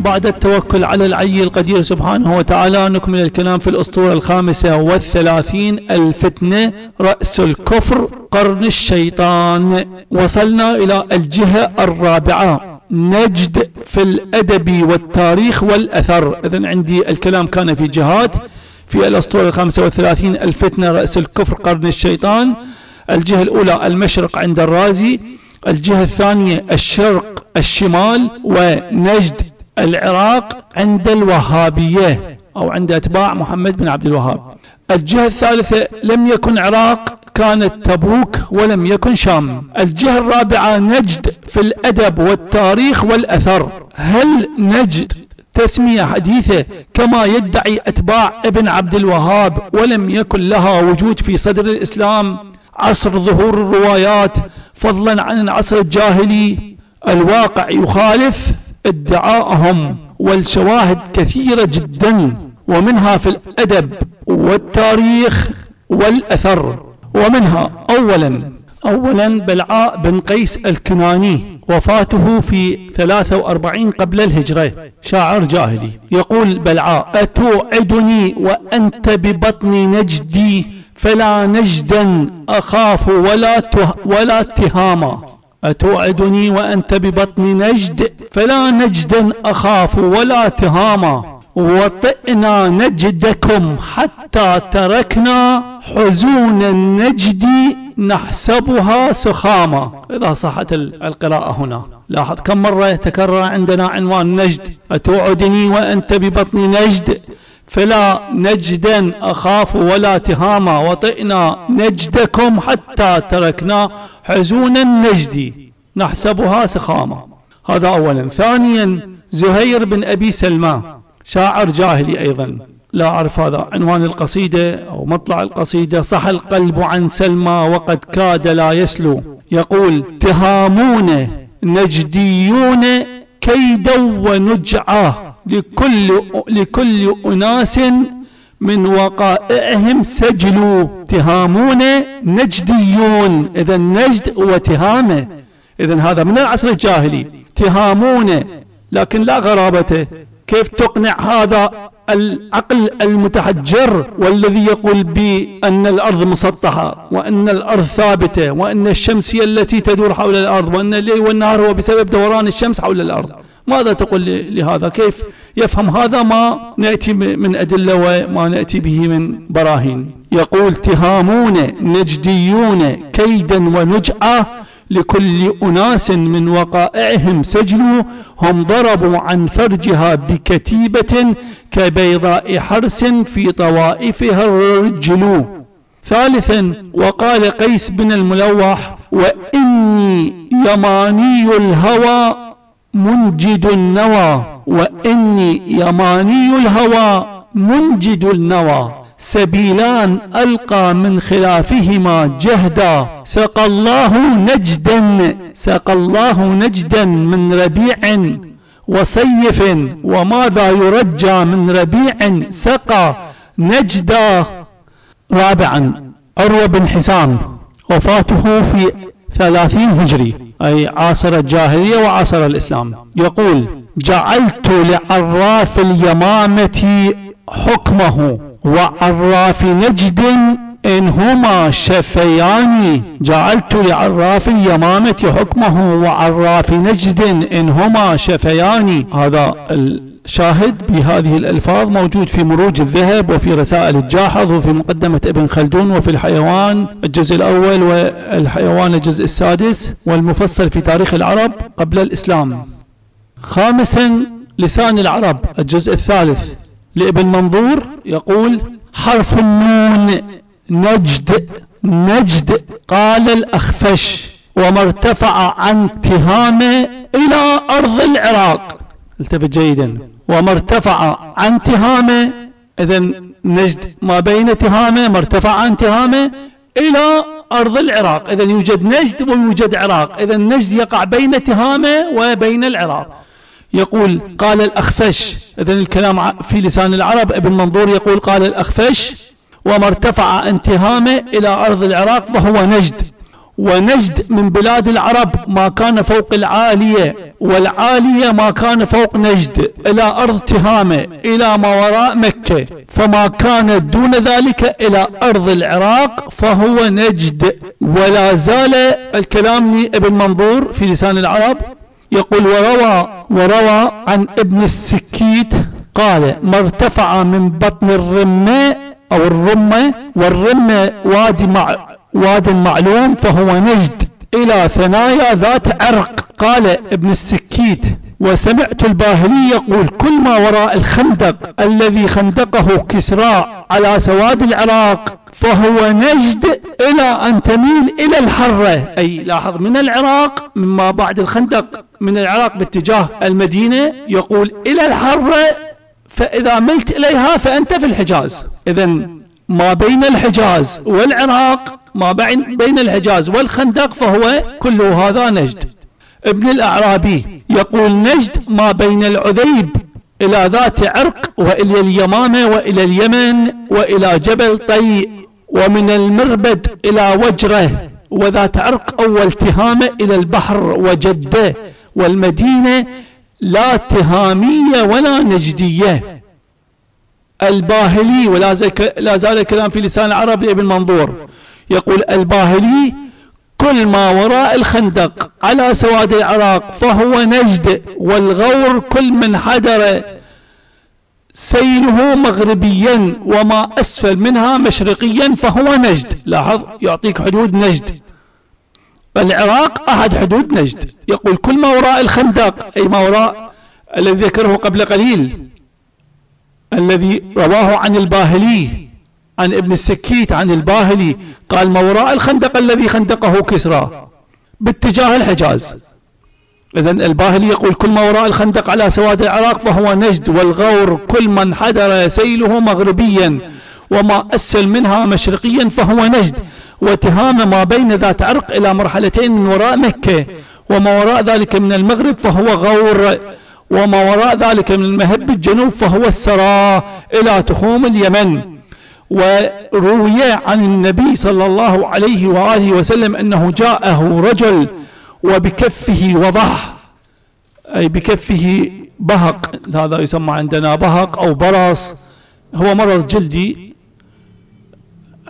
بعد التوكل على العي القدير سبحانه وتعالى نكمل الكلام في الأسطورة الخامسة والثلاثين. الفتنة رأس الكفر قرن الشيطان. وصلنا إلى الجهة الرابعة نجد في الأدب والتاريخ والأثر. إذن عندي الكلام كان في جهات. في الأسطورة الخامسة والثلاثين الفتنة رأس الكفر قرن الشيطان. الجهة الأولى المشرق عند الرازي. الجهة الثانية الشرق الشمال. ونجد العراق عند الوهابية أو عند أتباع محمد بن عبد الوهاب. الجهة الثالثة لم يكن عراق كانت تبوك ولم يكن شام. الجهة الرابعة نجد في الأدب والتاريخ والأثر. هل نجد تسمية حديثة كما يدعي أتباع ابن عبد الوهاب ولم يكن لها وجود في صدر الإسلام؟ عصر ظهور الروايات فضلا عن العصر الجاهلي. الواقع يخالف ادعاءهم والشواهد كثيرة جدا ومنها في الأدب والتاريخ والأثر. ومنها أولا أولا بلعاء بن قيس الكناني وفاته في 43 قبل الهجرة. شاعر جاهلي. يقول بلعاء أتوعدني وأنت ببطن نجدي فلا نجدا أخاف ولا, ولا اتهاما. أتوعدني وأنت ببطن نجد؟ فلا نجدا أخاف ولا تهاما. وطئنا نجدكم حتى تركنا حزون النجد نحسبها سخاما. إذا صحت القراءة هنا. لاحظ كم مرة تكرر عندنا عنوان نجد. أتوعدني وأنت ببطن نجد؟ فلا نجدا أخاف ولا تهاما وطئنا نجدكم حتى تركنا حزون النجد. نحسبها سخاما هذا أولا. ثانيا زهير بن أبي سلمى شاعر جاهلي أيضا. لا أعرف هذا عنوان القصيدة أو مطلع القصيدة. صح القلب عن سلمى وقد كاد لا يسلو. يقول تهامون نجديون كيدا ونجعاه. لكل لكل أناس من وقائعهم سجلوا تهامون نجديون. إذا نجد وتهامه إذا هذا من العصر الجاهلي. تهامون لكن لا غرابته كيف تقنع هذا العقل المتحجر والذي يقول بأن الأرض مسطحة وأن الأرض ثابتة وأن الشمس هي التي تدور حول الأرض وأن الليل والنهار هو بسبب دوران الشمس حول الأرض؟ ماذا تقول لهذا؟ كيف يفهم هذا ما نأتي من أدلة وما نأتي به من براهين؟ يقول تهامون نجديون كيدا ونجعة لكل أناس من وقائعهم سجلوا هم ضربوا عن فرجها بكتيبة كبيضاء حرس في طوائفها الرجل ثالثا وقال قيس بن الملوح وإني يماني الهوى منجد النوى وإني يماني الهوى منجد النوى. سبيلان ألقى من خلافهما جهدا. سقى الله نجدا سقى الله نجدا من ربيع وصيف وماذا يرجى من ربيع سقى نجدا؟ رابعا عروة بن حسام وفاته في ثلاثين هجري. أي عاصر الجاهلية وعاصر الإسلام. يقول جعلت لعراف اليمامة حكمه وعراف نجد إن هما شفيان. جعلت لعراف اليمامة حكمه وعراف نجد إن هما شفيان. هذا الشاهد بهذه الألفاظ موجود في مروج الذهب وفي رسائل الجاحظ وفي مقدمة ابن خلدون وفي الحيوان الجزء الأول والحيوان الجزء السادس والمفصل في تاريخ العرب قبل الإسلام. خامسا لسان العرب الجزء الثالث. لابن منظور يقول حرف النون نجد نجد قال الأخفش وما ارتفع عن تهامه إلى أرض العراق. التفت جيدا. وما ارتفع عن تهامه إذا نجد ما بين تهامه ما ارتفع عن تهامه إلى أرض العراق. إذا يوجد نجد ويوجد عراق. إذا نجد يقع بين تهامه وبين العراق. يقول قال الأخفش إذا الكلام في لسان العرب ابن منظور يقول قال الأخفش وما ارتفع انتهامه إلى أرض العراق فهو نجد. ونجد من بلاد العرب ما كان فوق العالية والعالية ما كان فوق نجد إلى أرض تهامة إلى ما وراء مكة. فما كان دون ذلك إلى أرض العراق فهو نجد. ولا زال الكلام لابن منظور في لسان العرب يقول وروى وروى عن ابن السكيت قال ما ارتفع من بطن الرمة أو الرمة والرمة وادي مع واد معلوم فهو نجد إلى ثنايا ذات عرق. قال ابن السكيت وسمعت الباهلي يقول كل ما وراء الخندق الذي خندقه كسرى على سواد العراق فهو نجد إلى أن تميل إلى الحرة أي لاحظ من العراق مما بعد الخندق من العراق باتجاه المدينة يقول إلى الحرة فإذا ملت إليها فأنت في الحجاز. إذا ما بين الحجاز والعراق ما بين الحجاز والخندق فهو كله هذا نجد. ابن الأعرابي يقول نجد ما بين العذيب إلى ذات عرق وإلى اليمامة وإلى اليمن وإلى جبل طي ومن المربد إلى وجرة وذات عرق أو التهامة إلى البحر وجدة والمدينة لا تهامية ولا نجدية. الباهلي ولا زال كلام في لسان العرب لابن منظور. يقول الباهلي كل ما وراء الخندق على سواد العراق فهو نجد والغور كل من حدر سيله مغربيا وما أسفل منها مشرقيا فهو نجد. لاحظ يعطيك حدود نجد. العراق أحد حدود نجد. يقول كل ما وراء الخندق أي ما وراء الذي ذكره قبل قليل الذي رواه عن الباهلي عن ابن السكيت عن الباهلي قال ما وراء الخندق الذي خندقه كسرى باتجاه الحجاز. إذا الباهلي يقول كل ما وراء الخندق على سواد العراق فهو نجد والغور كل من حدر سيله مغربيا وما أسل منها مشرقيا فهو نجد وتهام ما بين ذات عرق إلى مرحلتين من وراء مكة وما وراء ذلك من المغرب فهو غور وما وراء ذلك من المهب الجنوب فهو السراء إلى تخوم اليمن. وروي عن النبي صلى الله عليه وآله وسلم أنه جاءه رجل وبكفه وضح أي بكفه بهق هذا يسمى عندنا بهق أو برص هو مرض جلدي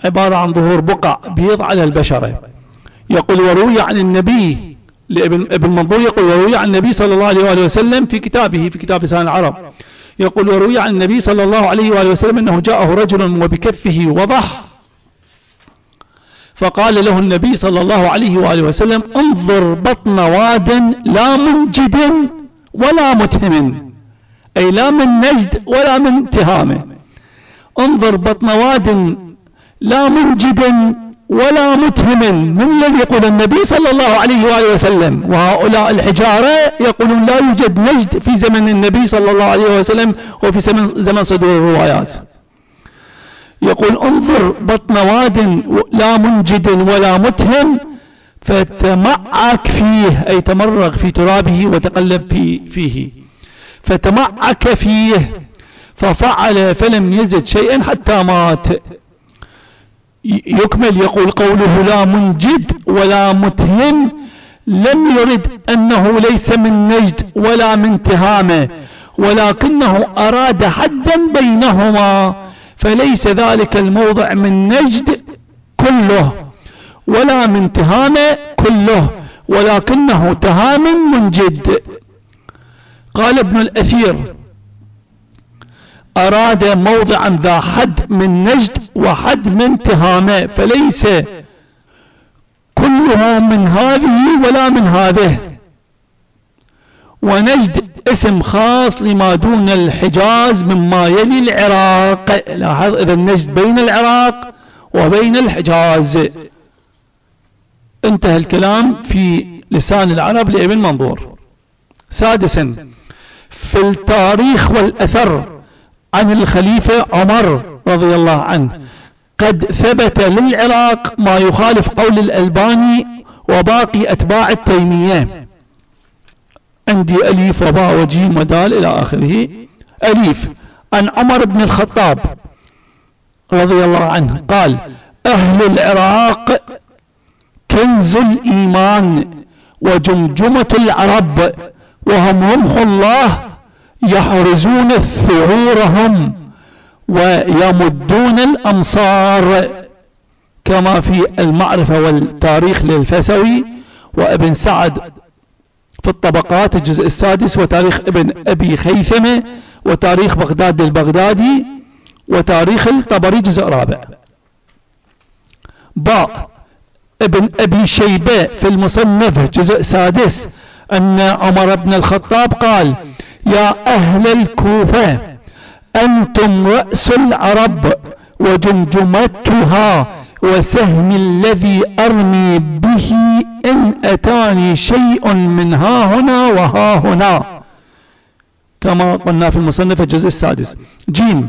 عبارة عن ظهور بقع بيض على البشرة. يقول وروي عن النبي لابن ابن منظور يقول وروي عن النبي صلى الله عليه وآله وسلم في كتابه في كتاب لسان العرب. يقول وروي عن النبي صلى الله عليه وآله وسلم أنه جاءه رجل وبكفه وضح. فقال له النبي صلى الله عليه وآله وسلم انظر بطن واد لا منجد ولا متهم أي لا من نجد ولا من تهامه انظر بطن واد لا منجد ولا متهم من الذي يقول النبي صلى الله عليه وآله وسلم. وهؤلاء الحجارة يقولون لا يوجد نجد في زمن النبي صلى الله عليه وسلم وفي زمن صدور الروايات. يقول انظر بطن واد لا منجد ولا متهم فتمعك فيه أي تمرغ في ترابه وتقلب في فيه. فتمعك فيه ففعل فلم يزد شيئا حتى مات. يكمل يقول قوله لا منجد ولا متهم لم يرد أنه ليس من نجد ولا من تهامة ولكنه أراد حدا بينهما فليس ذلك الموضع من نجد كله ولا من تهامة كله ولكنه تهام منجد. قال ابن الأثير أراد موضعا ذا حد من نجد وحد من تهامة فليس كله من هذه ولا من هذه. ونجد اسم خاص لما دون الحجاز مما يلي العراق. لاحظ إذا نجد بين العراق وبين الحجاز. انتهى الكلام في لسان العرب لابن منظور. سادسا في التاريخ والأثر عن الخليفة عمر رضي الله عنه. قد ثبت للعراق ما يخالف قول الألباني وباقي أتباع التيمية. عندي أليف وباء وجيم ودال إلى آخره. أليف عن عمر بن الخطاب رضي الله عنه قال أهل العراق كنز الإيمان وجمجمة العرب وهم رمح الله يحرزون ثغورهم ويمدون الأمصار كما في المعرفة والتاريخ للفسوي وابن سعد في الطبقات الجزء السادس وتاريخ ابن أبي خيثمة وتاريخ بغداد البغدادي وتاريخ الطبري جزء رابع. باء ابن أبي شيبة في المصنف جزء سادس أن عمر بن الخطاب قال يا أهل الكوفة أنتم رأس العرب وجمجمتها وسهم الذي أرمي به إن أتاني شيء من ها هنا وها هنا. كما قلنا في المصنف الجزء السادس. جيم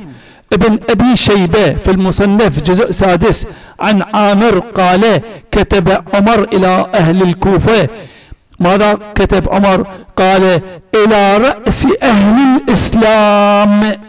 ابن أبي شيبة في المصنف جزء سادس عن عامر قال كتب عمر إلى أهل الكوفة. ماذا كتب عمر؟ قال إلى رأس أهل الإسلام.